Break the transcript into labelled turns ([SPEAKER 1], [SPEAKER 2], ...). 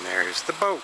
[SPEAKER 1] And there's the boat.